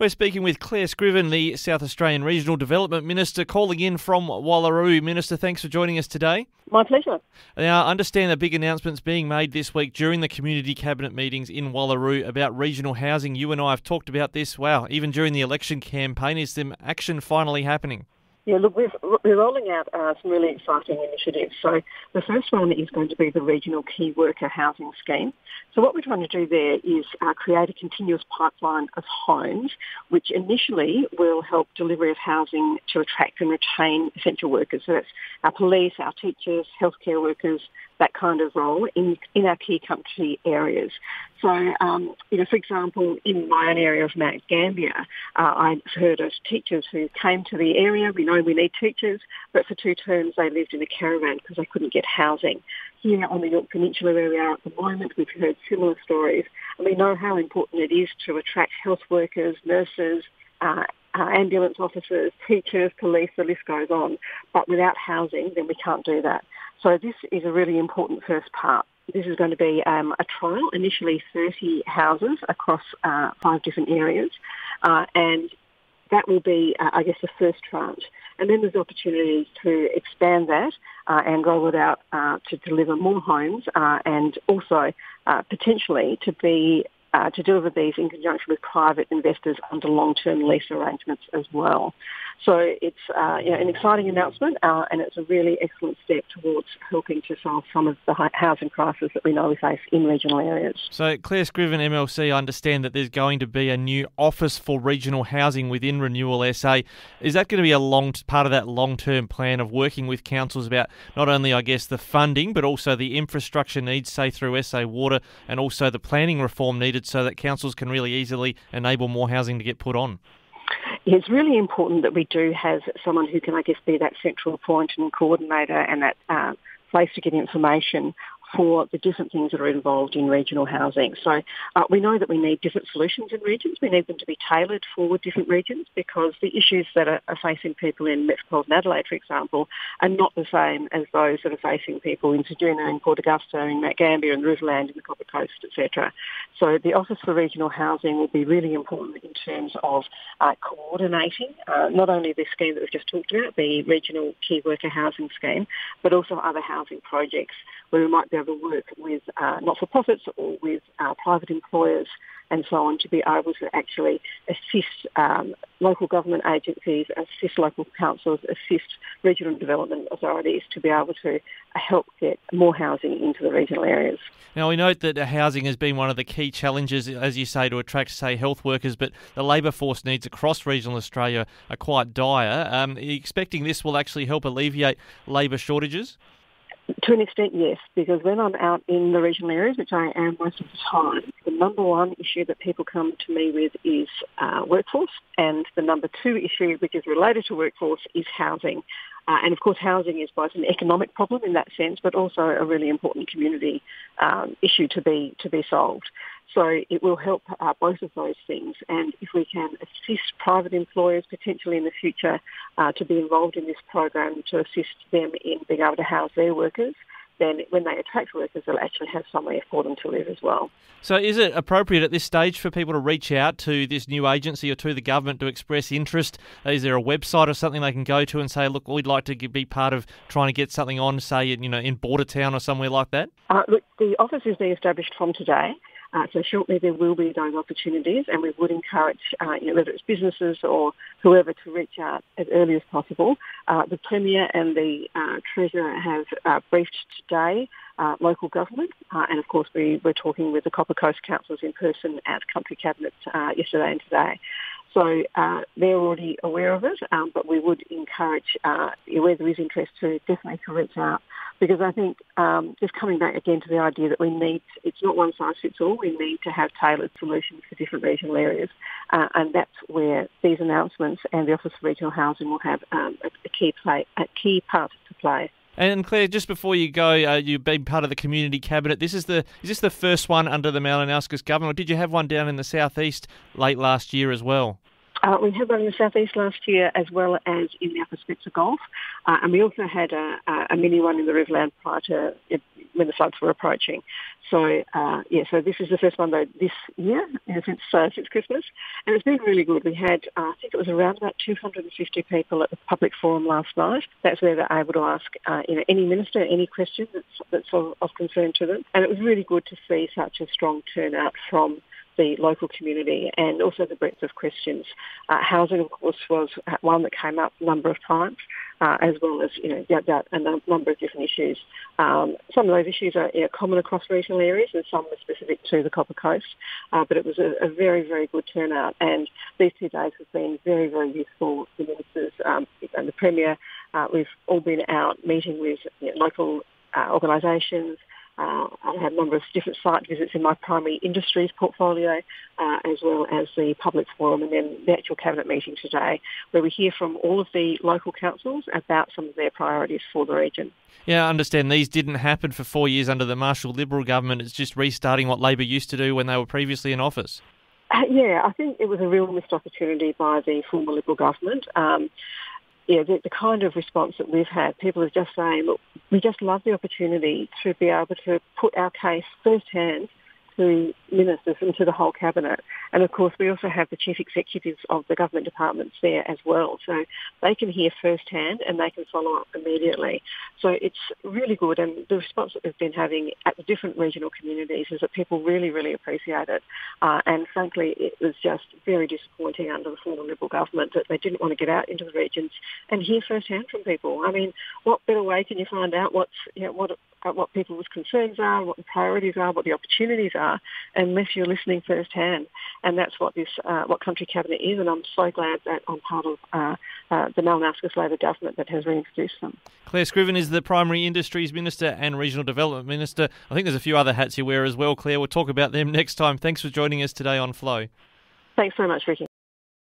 We're speaking with Clare Scriven, the South Australian Regional Development Minister, calling in from Wallaroo. Minister, thanks for joining us today. My pleasure. Now, I understand that big announcements being made this week during the community cabinet meetings in Wallaroo about regional housing. You and I have talked about this. Wow, even during the election campaign, is some action finally happening? Yeah, look, we are rolling out uh, some really exciting initiatives. So the first one is going to be the Regional Key Worker Housing Scheme. So what we're trying to do there is uh, create a continuous pipeline of homes, which initially will help delivery of housing to attract and retain essential workers. So that's our police, our teachers, healthcare workers, that kind of role in, in our key country areas. So, um, you know, for example, in my own area of Mount Gambier, uh, I heard of teachers who came to the area. We know we need teachers, but for two terms they lived in a caravan because they couldn't get housing. Here on the Yorke Peninsula where we are at the moment, we've heard similar stories. And we know how important it is to attract health workers, nurses, uh, uh, ambulance officers, teachers, police, the list goes on. But without housing, then we can't do that. So this is a really important first part. This is going to be um, a trial, initially 30 houses across uh, five different areas, uh, and that will be, uh, I guess, the first tranche. And then there's opportunities to expand that uh, and roll it out uh, to deliver more homes and also potentially to be uh, to deliver these in conjunction with private investors under long-term lease arrangements as well. So it's uh, you know, an exciting announcement uh, and it's a really excellent step towards helping to solve some of the housing crisis that we know we face in regional areas. So Clare Scriven, MLC, I understand that there's going to be a new office for regional housing within Renewal SA. Is that going to be a long part of that long-term plan of working with councils about not only, I guess, the funding but also the infrastructure needs, say through SA Water, and also the planning reform needed so that councils can really easily enable more housing to get put on? It's really important that we do have someone who can, I guess, be that central point and coordinator and that uh, place to get information for the different things that are involved in regional housing. So uh, we know that we need different solutions in regions. We need them to be tailored for different regions because the issues that are, are facing people in metropolitan Adelaide, for example, are not the same as those that are facing people in Ceduna, in Port Augusta, in Mount Gambier, in Riverland, in the Copper Coast, etc. So the Office for Regional Housing will be really important in terms of uh, coordinating uh, not only the scheme that we've just talked about, the Regional Key Worker Housing Scheme, but also other housing projects where we might be able to work with uh, not-for-profits or with uh, private employers and so on to be able to actually assist um, local government agencies, assist local councils, assist regional development authorities to be able to help get more housing into the regional areas. Now, we note that housing has been one of the key challenges, as you say, to attract, say, health workers, but the labour force needs across regional Australia are quite dire. Um, are you expecting this will actually help alleviate labour shortages? To an extent, yes, because when I'm out in the regional areas, which I am most of the time, the number one issue that people come to me with is uh, workforce, and the number two issue, which is related to workforce, is housing. Uh, and of course, housing is both an economic problem in that sense, but also a really important community um, issue to be to be solved. So it will help uh, both of those things. And if we can assist private employers potentially in the future uh, to be involved in this program to assist them in being able to house their workers, then when they attract workers, they'll actually have somewhere for them to live as well. So, is it appropriate at this stage for people to reach out to this new agency or to the government to express interest? Is there a website or something they can go to and say, "Look, we'd like to be part of trying to get something on, say, you know, in Bordertown or somewhere like that"? Uh, look, the office is being established from today. Uh, so shortly there will be those opportunities and we would encourage, uh, you know, whether it's businesses or whoever to reach out as early as possible. Uh, the Premier and the uh, Treasurer have uh, briefed today uh, local government and of course we were talking with the Copper Coast councils in person at Country Cabinet yesterday and today. So uh, they're already aware of it, um, but we would encourage, uh, where there is interest, to definitely to reach out. Because I think um, just coming back again to the idea that we need, it's not one size fits all, we need to have tailored solutions for different regional areas. Uh, and that's where these announcements and the Office of Regional Housing will have um, a, a, key play, a key part to play. And Clare, just before you go, uh, you've been part of the community cabinet. This is the is this the first one under the Malinauskas government, or did you have one down in the southeast late last year as well? Uh, we had one in the southeast last year as well as in the Upper Spencer Gulf. Uh, and we also had a, a, mini one in the Riverland prior to when the floods were approaching. So, uh, yeah, so this is the first one though this year, since, uh, since Christmas. And it's been really good. We had, uh, I think it was around about 250 people at the public forum last night. That's where they're able to ask uh, you know, any minister any question that's, that's of, of concern to them. And it was really good to see such a strong turnout from the local community and also the breadth of questions. Uh, housing, of course, was one that came up a number of times, uh, as well as you know about a number of different issues. Um, some of those issues are you know, common across regional areas, and some were specific to the Copper Coast. Uh, but it was a, a, very, very good turnout, and these two days have been very, very useful. The ministers um, and the premier, uh, we've all been out meeting with you know, local uh, organisations. Uh, I had a number of different site visits in my primary industries portfolio, uh, as well as the public forum and then the actual cabinet meeting today, where we hear from all of the local councils about some of their priorities for the region. Yeah, I understand these didn't happen for four years under the Marshall Liberal government. It's just restarting what Labor used to do when they were previously in office. Uh, yeah, I think it was a real missed opportunity by the former Liberal government. Um, yeah, the, the, kind of response that we've had, people are just saying, look, we just love the opportunity to be able to put our case firsthand to ministers and to the whole cabinet. And of course, we also have the chief executives of the government departments there as well, so they can hear firsthand and they can follow up immediately. So it's really good, and the response that we've been having at the different regional communities is that people really, really appreciate it. Uh, and frankly, it was just very disappointing under the former Liberal government that they didn't want to get out into the regions and hear firsthand from people. I mean, what better way can you find out what's you know, what what people's concerns are, what the priorities are, what the opportunities are, unless you're listening firsthand. And that's what this, uh, what Country Cabinet is. And I'm so glad that I'm part of uh, uh, the Malinauskas Labor government that has reintroduced them. Clare Scriven is the Primary Industries Minister and Regional Development Minister. I think there's a few other hats you wear as well, Clare. We'll talk about them next time. Thanks for joining us today on Flow. Thanks so much, Ricky.